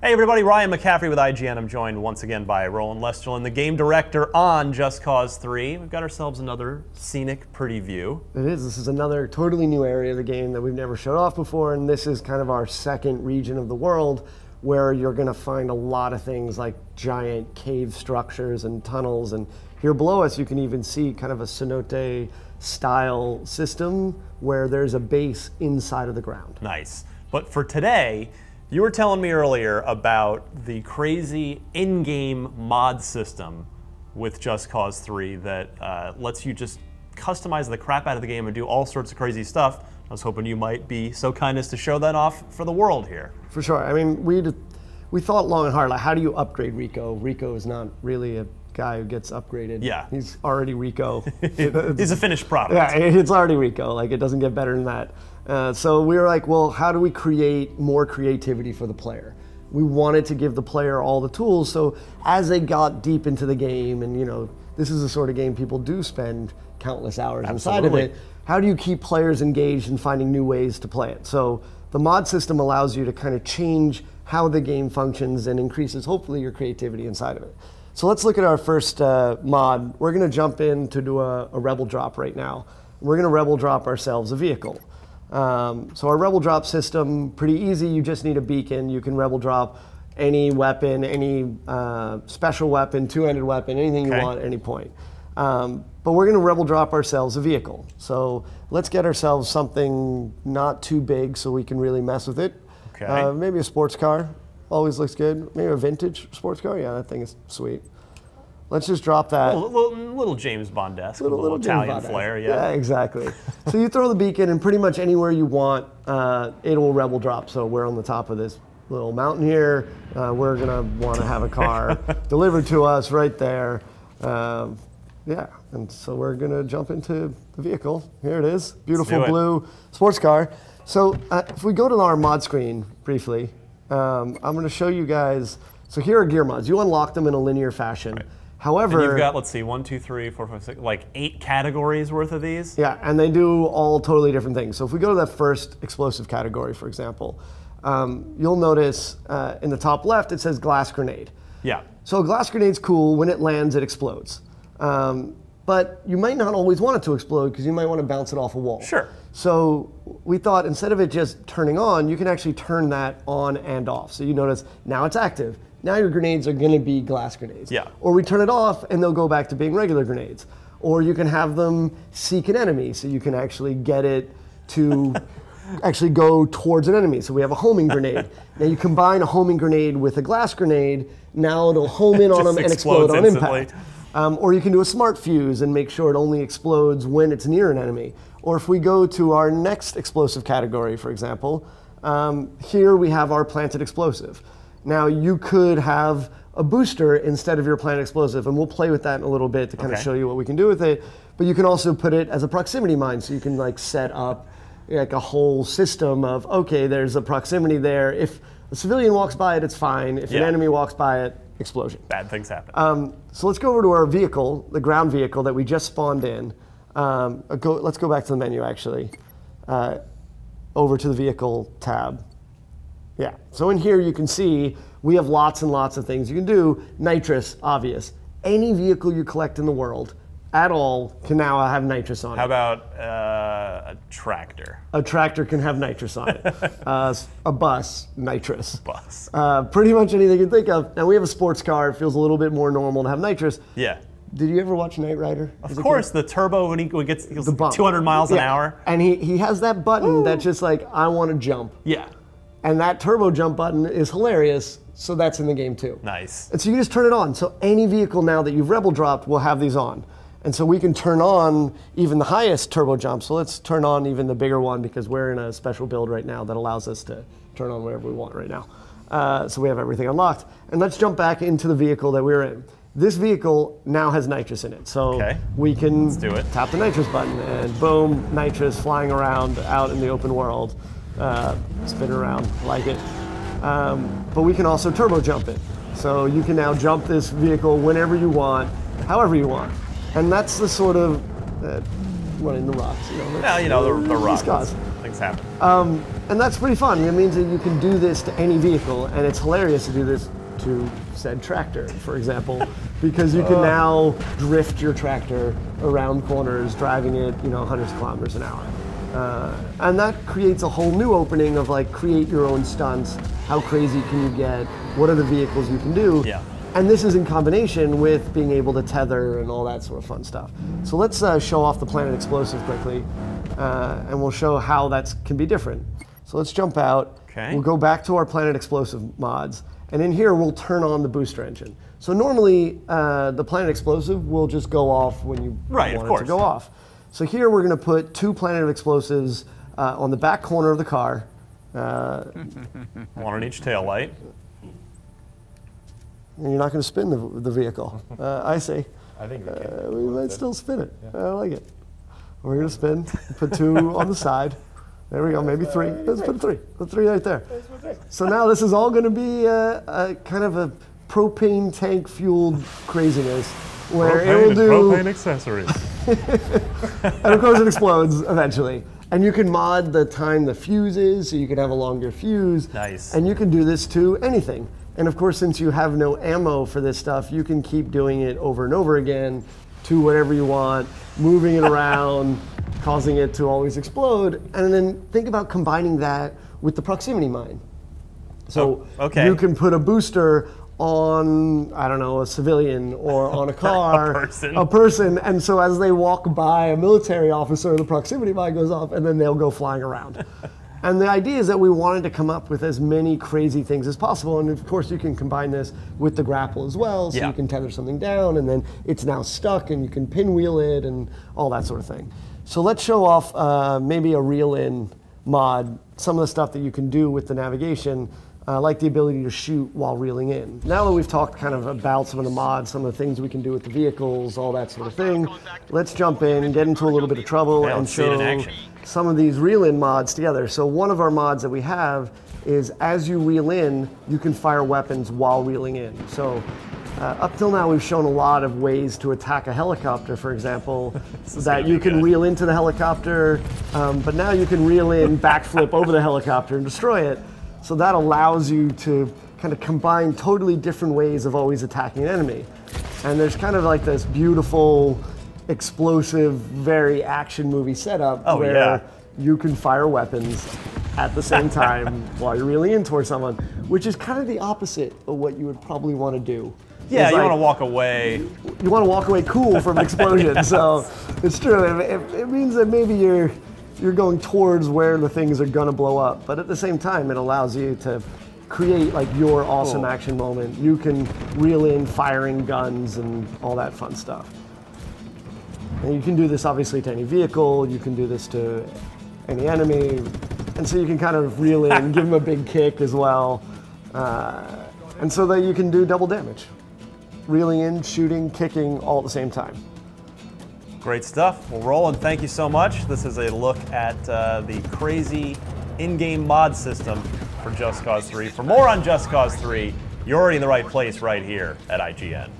Hey everybody, Ryan McCaffrey with IGN. I'm joined once again by Roland Lesterlin, the game director on Just Cause 3. We've got ourselves another scenic, pretty view. It is. This is another totally new area of the game that we've never showed off before, and this is kind of our second region of the world where you're going to find a lot of things like giant cave structures and tunnels. And here below us, you can even see kind of a cenote style system where there's a base inside of the ground. Nice. But for today, you were telling me earlier about the crazy in game mod system with Just Cause 3 that uh, lets you just customize the crap out of the game and do all sorts of crazy stuff. I was hoping you might be so kind as to show that off for the world here. For sure. I mean, we we thought long and hard, like, how do you upgrade Rico? Rico is not really a guy who gets upgraded. Yeah. He's already Rico. He's a finished product. Yeah, it's already Rico. Like, it doesn't get better than that. Uh, so we were like, well, how do we create more creativity for the player? We wanted to give the player all the tools so as they got deep into the game, and you know, this is the sort of game people do spend countless hours Absolutely. inside of it. How do you keep players engaged and finding new ways to play it? So the mod system allows you to kind of change how the game functions and increases hopefully your creativity inside of it. So let's look at our first uh, mod. We're going to jump in to do a, a rebel drop right now. We're going to rebel drop ourselves a vehicle. Um, so our rebel drop system, pretty easy. You just need a beacon. You can rebel drop any weapon, any uh, special weapon, two-handed weapon, anything Okay. you want at any point. Um, but we're going to rebel drop ourselves a vehicle. So let's get ourselves something not too big so we can really mess with it. Okay. Uh, maybe a sports car. Always looks good. Maybe a vintage sports car. Yeah, that thing is sweet. Let's just drop that. A little, little James Bond-esque, Little- little, little Italian flair, Yeah, yeah. exactly. so you throw the beacon, and pretty much anywhere you want, uh, it will rebel drop. So we're on the top of this little mountain here. Uh, we're gonna want to have a car delivered to us right there. Um, yeah, and so we're gonna jump into the vehicle. Here it is, beautiful do it. blue sports car. So uh, if we go to our mod screen briefly, um, I'm gonna show you guys. So here are gear mods. You unlock them in a linear fashion. However, And you've got, let's see, one, two, three, four, five, six, like eight categories worth of these. Yeah, and they do all totally different things. So if we go to that first explosive category, for example, um, you'll notice uh, in the top left it says glass grenade. Yeah. So a glass grenade's cool. When it lands, it explodes. Um, but you might not always want it to explode because you might want to bounce it off a wall. Sure. So we thought instead of it just turning on, you can actually turn that on and off. So you notice now it's active. Now your grenades are going to be glass grenades. Yeah. Or we turn it off and they'll go back to being regular grenades. Or you can have them seek an enemy, so you can actually get it to actually go towards an enemy. So we have a homing grenade. now you combine a homing grenade with a glass grenade. Now it'll home in on them and explode on instantly. impact. Um, or you can do a smart fuse and make sure it only explodes when it's near an enemy. Or if we go to our next explosive category, for example, um, here we have our planted explosive. Now you could have a booster instead of your planted explosive, and we'll play with that in a little bit to kind of show you what we can do with it. But you can also put it as a proximity mine, so you can like set up like a whole system of okay, there's a proximity there. If a civilian walks by it, it's fine. If an enemy walks by it, explosion. Bad things happen. Um, so let's go over to our vehicle, the ground vehicle that we just spawned in. Um, go, let's go back to the menu actually. Uh, over to the vehicle tab. Yeah. So in here you can see we have lots and lots of things you can do. Nitrous, obvious. Any vehicle you collect in the world at all can now have nitrous on How it. How about uh, a tractor A tractor can have nitrous on it. uh, a bus, nitrous. bus? Uh, pretty much anything you can think of. Now we have a sports car. It feels a little bit more normal to have nitrous. yeah. Did you ever watch Knight Rider? Of course, the turbo when he, gets he bump. 200 miles an hour. And he, he has that button that's just like, I want to jump. Yeah. And that turbo jump button is hilarious, so that's in the game too. Nice. And so you just turn it on. So any vehicle now that you've rebel dropped will have these on. And so we can turn on even the highest turbo jump. So let's turn on even the bigger one because we're in a special build right now that allows us to turn on whatever we want right now. Uh, so we have everything unlocked. And let's jump back into the vehicle that we were in. This vehicle now has nitrous in it. So Okay. we can do it. tap the nitrous button and boom, nitrous flying around out in the open world, uh, spin around like it. Um, but we can also turbo jump it. So you can now jump this vehicle whenever you want, however you want. And that's the sort of uh, running the rocks. You know, Well, you know, the, the These rock. guys. Things happen. and that's pretty fun. It means that you can do this to any vehicle, and it's hilarious to do this to said tractor, for example, because you can now drift your tractor around corners, driving it, you know, hundreds of kilometers an hour. Uh, and that creates a whole new opening of like create your own stunts. How crazy can you get? What are the vehicles you can do? Yeah. And this is in combination with being able to tether and all that sort of fun stuff. So let's uh, show off the Planted Explosive quickly, uh, and we'll show how that can be different. So let's jump out. Okay. We'll go back to our Planted Explosive mods, and in here we'll turn on the booster engine. So normally uh, the Planted Explosive will just go off when you Right, want it to go off. So here we're going to put two Planted Explosives uh, on the back corner of the car. Uh, One on each tail light. And you're not going to spin the, the vehicle. Uh, I see. I think we can. Uh, we might still spin it. I like it. We're gonna spin. Put two on the side. There we go. Maybe three. Let's put three. Put three right there. So now this is all gonna be a, a kind of a propane tank fueled craziness where it will do, propane accessories. and of course it explodes eventually. And you can mod the time the fuse is, so you can have a longer fuse. Nice. And you can do this to anything. And of course, since you have no ammo for this stuff, you can keep doing it over and over again to whatever you want, moving it around, causing it to always explode. And then think about combining that with the proximity mine. So Oh, okay. you can put a booster on, I don't know, a civilian or on a car, a, person. a person, and so as they walk by a military officer, the proximity mine goes off, and then they'll go flying around. And the idea is that we wanted to come up with as many crazy things as possible, and of course you can combine this with the grapple as well, so Yeah. you can tether something down, and then it's now stuck, and you can pinwheel it, and all that sort of thing. So let's show off uh, maybe a reel-in mod, some of the stuff that you can do with the navigation uh, like the ability to shoot while reeling in. Now that we've talked kind of about some of the mods, some of the things we can do with the vehicles, all that sort of thing, let's jump in, and get into a little bit of trouble, and let's see it in show some of these reel-in mods together. So one of our mods that we have is as you reel in, you can fire weapons while reeling in. So uh, up till now, we've shown a lot of ways to attack a helicopter, for example, that you can good. reel into the helicopter, um, but now you can reel in, backflip over the helicopter, and destroy it. So that allows you to kind of combine totally different ways of always attacking an enemy. And there's kind of like this beautiful, explosive, very action movie setup Oh, where yeah. you can fire weapons at the same time while you're really in towards someone, which is kind of the opposite of what you would probably want to do. Yeah, It's you like- want to walk away. you want to walk away cool from an explosion. So it's true. It, it, it means that maybe you're you're going towards where the things are gonna blow up, but at the same time, it allows you to create like your awesome Cool. action moment. You can reel in firing guns and all that fun stuff. And you can do this obviously to any vehicle. You can do this to any enemy, and so you can kind of reel in, give them a big kick as well, uh, and so that you can do double damage reeling in, shooting, kicking all at the same time. Great stuff. Well, Roland, thank you so much. This is a look at uh, the crazy in-game mod system for Just Cause 3. For more on Just Cause 3, you're already in the right place right here at IGN.